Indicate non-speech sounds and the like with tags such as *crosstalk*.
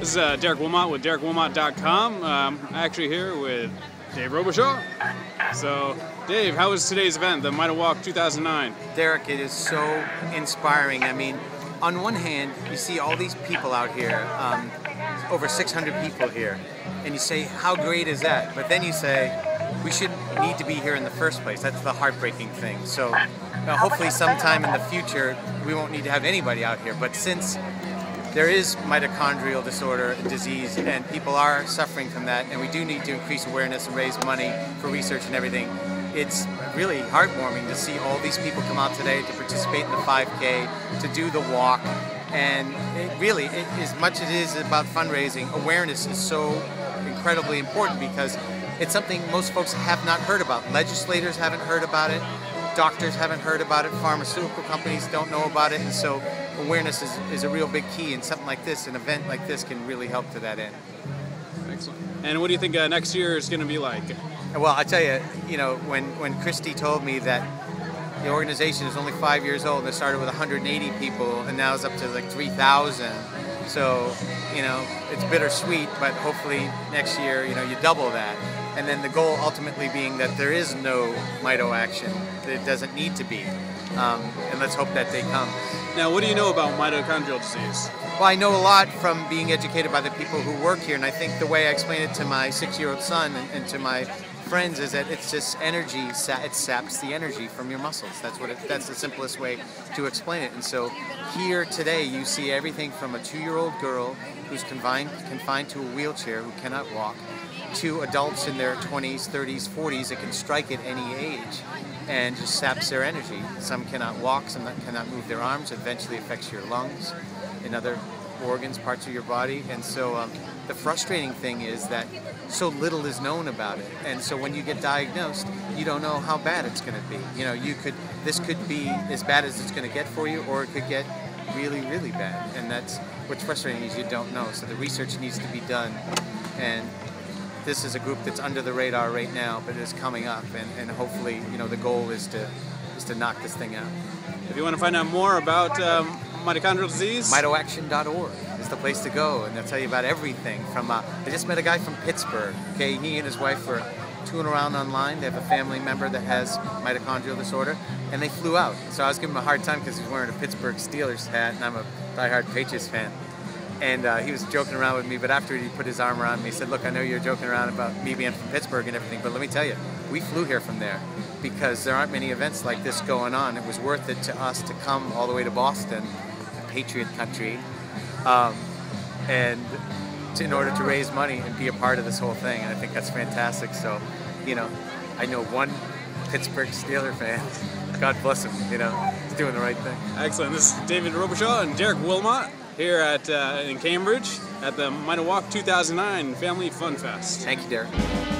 This is uh, Derek Wilmot with DerekWilmot.com. Um, actually here with Dave Robichaud. So, Dave, how was today's event, the MitoWalk 2009? Derek, it is so inspiring. I mean, on one hand, you see all these people out here, um, over 600 people here, and you say, how great is that? But then you say, we should need to be here in the first place. That's the heartbreaking thing. So, uh, hopefully, sometime in the future, we won't need to have anybody out here. But since there is mitochondrial disorder disease and people are suffering from that and we do need to increase awareness and raise money for research and everything. It's really heartwarming to see all these people come out today to participate in the 5k to do the walk and it really it, as much as it is about fundraising awareness is so incredibly important because it's something most folks have not heard about. Legislators haven't heard about it doctors haven't heard about it pharmaceutical companies don't know about it and so awareness is, is a real big key, and something like this, an event like this, can really help to that end. Excellent. And what do you think uh, next year is going to be like? Well, I tell you, you know, when when Christy told me that the organization is only five years old, and it started with 180 people, and now it's up to like 3,000. So, you know, it's bittersweet, but hopefully next year, you know, you double that. And then the goal ultimately being that there is no MitoAction, that it doesn't need to be. Um, and let's hope that day comes. Now, what do you know about mitochondrial disease? Well, I know a lot from being educated by the people who work here, and I think the way I explain it to my six-year-old son and, and, to my friends is that it's just energy. It saps the energy from your muscles. That's what. It, that's the simplest way to explain it. And so, here today, you see everything from a two-year-old girl who's confined confined to a wheelchair who cannot walk, to adults in their 20s, 30s, 40s that can strike at any age and just saps their energy. Some cannot walk, some cannot move their arms. It eventually affects your lungs and other organs, parts of your body. And so um, the frustrating thing is that so little is known about it. And so when you get diagnosed, you don't know how bad it's going to be. You know, you could this could be as bad as it's going to get for you, or it could get really, really bad. And that's what's frustrating is you don't know. So the research needs to be done, and this is a group that's under the radar right now, but is coming up, and, and hopefully, you know, the goal is to is to knock this thing out. If you want to find out more about um, mitochondrial disease, mitoaction.org is the place to go, and they'll tell you about everything. From uh, I just met a guy from Pittsburgh. Okay, he and his wife were touring around online. They have a family member that has mitochondrial disorder, and they flew out. So I was giving him a hard time because he's wearing a Pittsburgh Steelers hat, and I'm a diehard Patriots fan and uh, he was joking around with me. But after he put his arm around me, he said, "Look, I know you're joking around about me being from Pittsburgh and everything, but let me tell you, we flew here from there because there aren't many events like this going on. It was worth it to us to come all the way to Boston, Patriot country, um, and to, in order to raise money and be a part of this whole thing. And I think that's fantastic. So, you know, I know one Pittsburgh Steeler fan. *laughs* God bless him. You know, he's doing the right thing. Excellent. This is David Robichaud and Derek Wilmot here at uh, in Cambridge at the MitoWalk 2009 Family Fun Fest. Thank you, Derek.